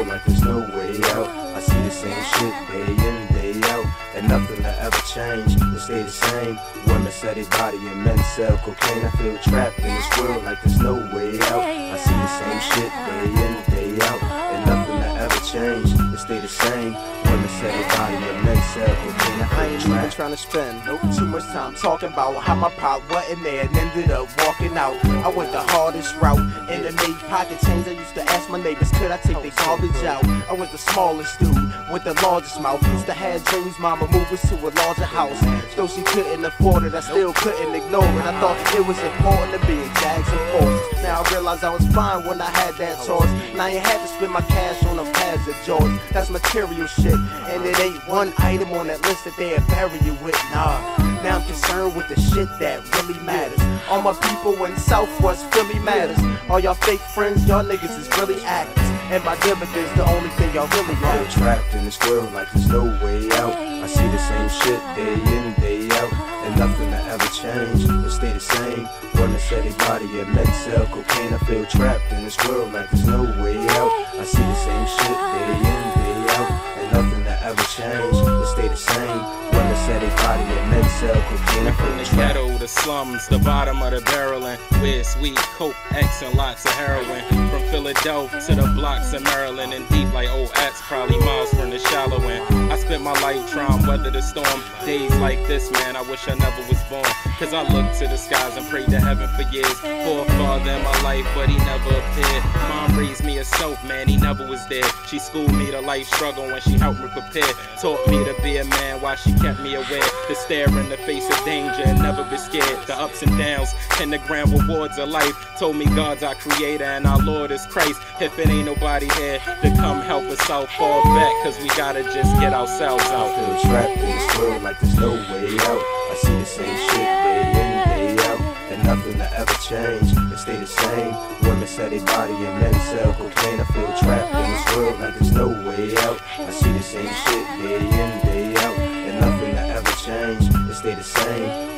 like there's no way out. I see the same shit day in, day out, and nothing to ever change. They stay the same. Women sell their body and men sell cocaine. I feel trapped in this world like there's no way out. I see the same shit day in, day out, and nothing to ever change. They stay the same. Women their body and men cocaine. I ain't even trying to spend no too much time talking about how my pop wasn't there and ended up walking out. I went the hardest route and it made pocket change. I used to ask my neighbors, could I take their oh, garbage out? I was the smallest dude with the largest mouth. Used to have dreams, mama move us to a larger house. Though she couldn't afford it, I still couldn't ignore it. I thought it was important to be in Jags and Porsche. Now I realize I was fine when I had that choice. Now I ain't had to spend my cash on a pads of George. That's material shit, and it ain't one item on that list that they'll bury you with. Nah. Now I'm concerned with the shit that really matters. All my people in Southwest Philly matters. All y'all fake friends, y'all niggas is really actors. And my dividends the only thing y'all really I feel got. trapped in this world like there's no way out. I see the same shit day in, day out, and nothing to ever change. it stay the same. Women sell their body and men sell cocaine. I feel trapped in this world like there's no way Women and men sell cocaine. I From the ghetto, the slums, the bottom of the barrel, and where sweet coke, X, and lots of heroin. From Philadelphia to the blocks of Maryland, and deep like old X, probably miles from the shallow end. I spent my life trying to weather the storm. Days like this, man, I wish I never was born. Cause I looked to the skies and prayed to heaven for years. For a father in my life, but he never appeared. Mom raised me herself, man, he never was there. She schooled me to life struggle when she helped me prepare. Taught me to be a man while she kept me aware. To stare in the face of danger and never be scared. The ups and downs and the grand rewards of life. Told me God's our creator and our Lord is Christ. If it ain't nobody here to come help us out, fall back, cause we gotta just get ourselves out. I feel trapped in this world like there's no way out. I see the same shit day in, day out, and nothing to ever change. it stay the same. Women sell their body and men sell cocaine. I feel trapped in this world like there's no way out. I see the same shit day in, stay the same.